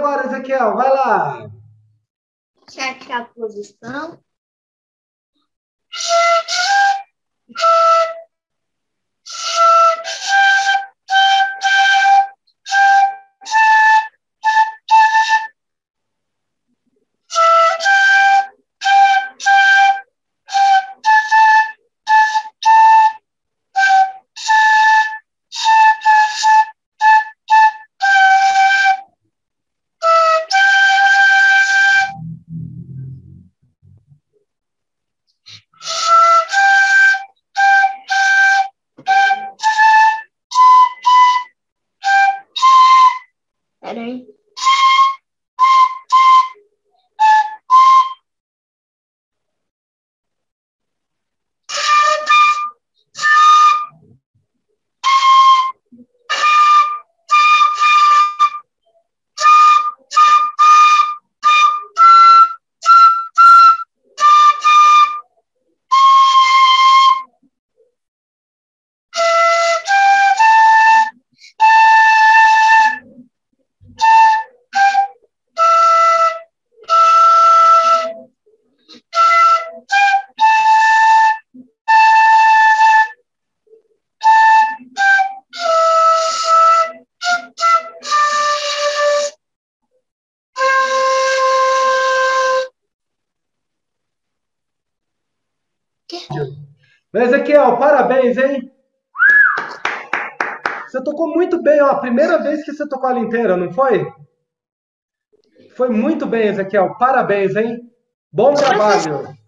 agora, Ezequiel, vai lá. Certa posição. Posição. Ezequiel, parabéns, hein? Você tocou muito bem, ó. A primeira vez que você tocou ela inteira, não foi? Foi muito bem, Ezequiel. Parabéns, hein? Bom trabalho.